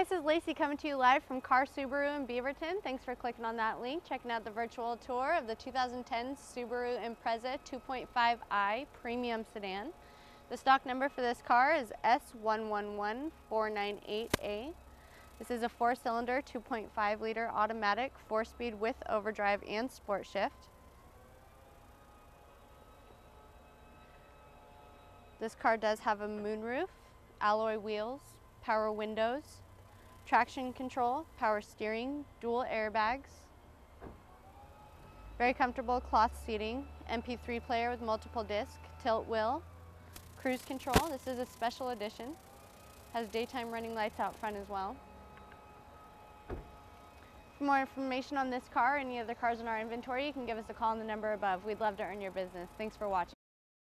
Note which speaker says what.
Speaker 1: this is Lacey coming to you live from Carr Subaru in Beaverton. Thanks for clicking on that link, checking out the virtual tour of the 2010 Subaru Impreza 2.5i Premium Sedan. The stock number for this car is S111498A. This is a four-cylinder, 2.5 liter automatic, four-speed with overdrive and sport shift. This car does have a moonroof, alloy wheels, power windows, traction control, power steering, dual airbags, very comfortable cloth seating, MP3 player with multiple disc, tilt wheel, cruise control. This is a special edition. Has daytime running lights out front as well. For more information on this car or any other cars in our inventory, you can give us a call on the number above. We'd love to earn your business. Thanks for watching.